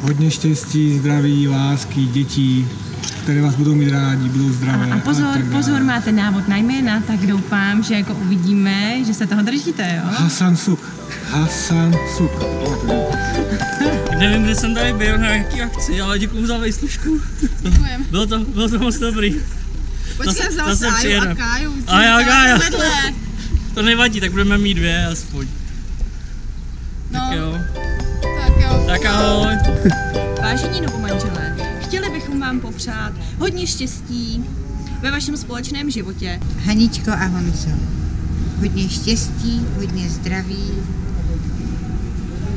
Hodně štěstí, zdraví, lásky, dětí, které vás budou mít rádi, budou zdravé. A, a pozor, tak dále. pozor, máte návod na jména, tak doufám, že jako uvidíme, že se toho držíte, jo? Hasan Suk. Hasan Suk. Nevím, kde jsem tady byl, na jaký akci, ale děkuju za. Děkujem. Bylo to, bylo to moc dobrý. Počkej, vzal zase a. Káju. A já, Kája. To nevadí, tak budeme mít dvě aspoň. No, Tak jo. Tak ahoj. Vážení novomanželé, chtěli bychom vám popřát hodně štěstí ve vašem společném životě. Haničko a Honzo, hodně štěstí, hodně zdraví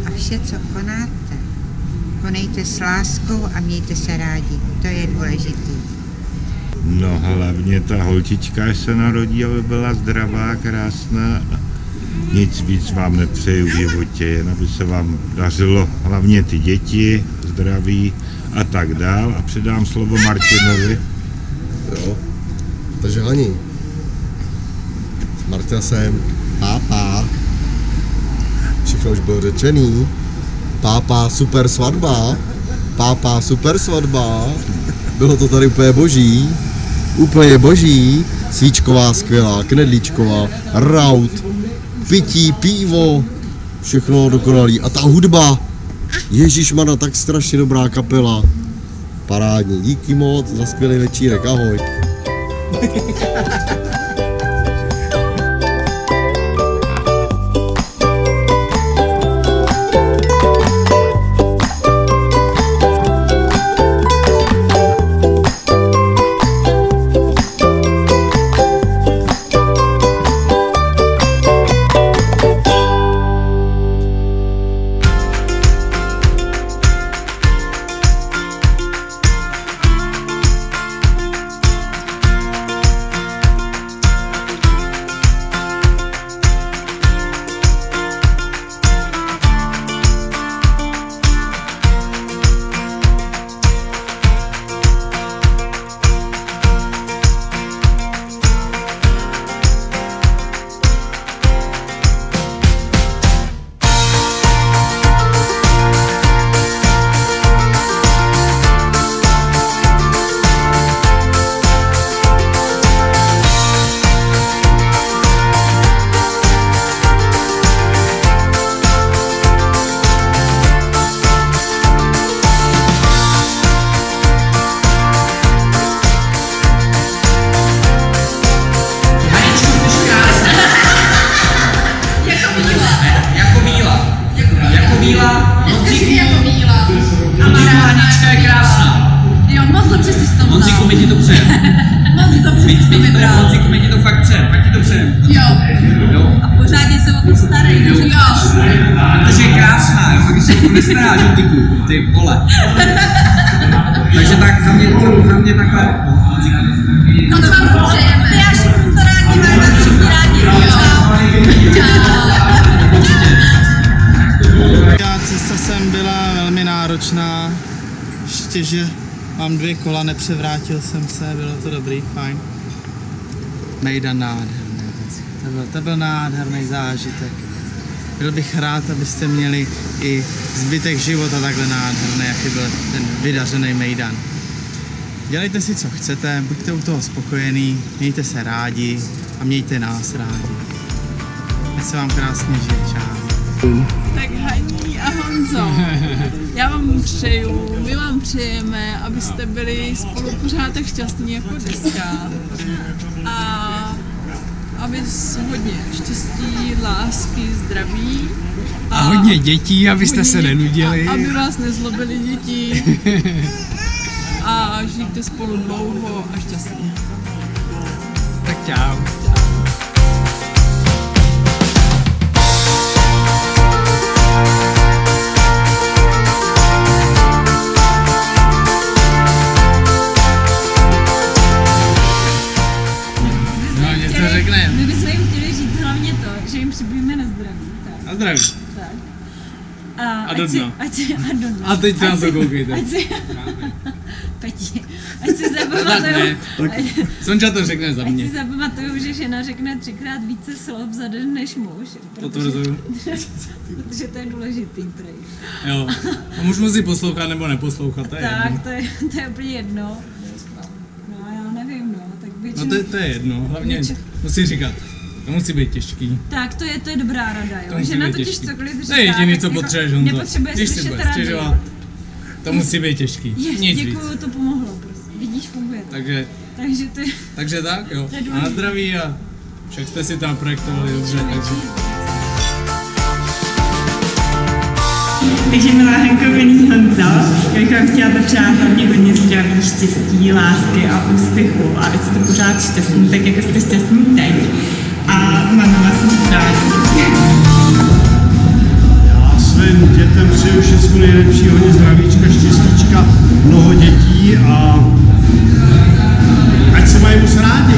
a vše, co konáte, konejte s láskou a mějte se rádi. To je důležitý. No hlavně ta holčička, až se narodí, aby byla zdravá, krásná. Nic víc vám nepřeju v životě, jen aby se vám dařilo hlavně ty děti, zdraví a tak dál. A předám slovo Martinovi. Jo. Takže Hani, s Marťasem, pápa, všechno už bylo řečený, pápa super svatba, pápa super svatba, bylo to tady úplně boží, úplně boží, svíčková skvělá, knedlíčková, raut, pití, pivo, všechno dokonalý. A ta hudba, Ježíš Mana, tak strašně dobrá kapela. Parádní, díky moc za skvělý večírek, ahoj. Hanička je krásná. Jo, moc dobře jsi to Honzíku, my ti to přejem. Moc dobře My, jsi to vybral. Honzíku, my ti to fakt přejem, fakt ti to přejem. Jo. Jo. A pořádně se o to starej. Jo. Protože je krásná, jo, taky se o to nestaráš, jo, ty vole. Takže tak, za mě, za, za mě takhle. No to vám přejeme. Ty až to rádi máme, všichni rádi. Čau. Já cesta sem byla velmi náročná, ještě, že mám dvě kola, nepřevrátil jsem se, bylo to dobrý, fajn. Mejdan nádherný, to byl, to byl nádherný zážitek. Byl bych rád, abyste měli i zbytek života takhle nádherný, jaký byl ten vydařený Mejdan. Dělejte si, co chcete, buďte u toho spokojení, mějte se rádi a mějte nás rádi. Ať se vám krásně žije, čau. Tak Haní a Honzo, já vám přeju, vám přejeme, abyste byli spolu pořád tak šťastní jako dneska. A aby hodně štěstí, lásky, zdraví. A hodně dětí, abyste se hodně dětí. nenudili. A, aby vás nezlobili děti. A žijte spolu dlouho a šťastně. Tak čau. Do ať dna. Ať si, a do dna. A teď se Ať na to koukejte. Ať si, Peti, ať si Tak ne. zapamatuju, ať, Sonča to řekne za ať mě. si zapamatuju, že žena řekne třikrát více slov za den než muž. protože-. Protože to je důležitý prej. Jo. A muž musí poslouchat nebo neposlouchat, to je Tak, jedno. to je, to je úplně jedno. No já nevím, no, tak většinou... No to, je- to je jedno, hlavně musí říkat. To musí být těžký. Tak, to je, to je dobrá rada, To jo. musí Žena být totiž těžký. cokoliv říká, To je jediný, co jako potřebuješ, Honzo. Nepotřebuje Když slyšet rady. stěžovat, to musí být těžký. Je, Nic víc. děkuju, to pomohlo prostě. Vidíš, funguje to. Takže, Takže to je... takže tak, jo. To A na zdraví a však jste si tam projektovali dobře, takže... Takže milá Henko, milý Honzo, já bych vám chtěla popřát hlavně hodně zdraví, štěstí, lásky a úspěchu a ať jste pořád šťastní, tak jako jste šťastní teď. A máme vás moc rádi. Já svým dětem přeju všechno nejlepší, hodně zdravíčka, štěstíčka, mnoho dětí a ať se mají moc rádi.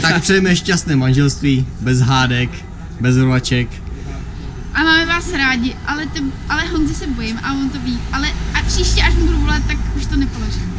Tak přejeme šťastné manželství, bez hádek, bez rvaček. A máme vás rádi, ale, te, ale Honzi se bojím a on to ví. Ale a příště, až mu budu volat, tak už to nepoložím.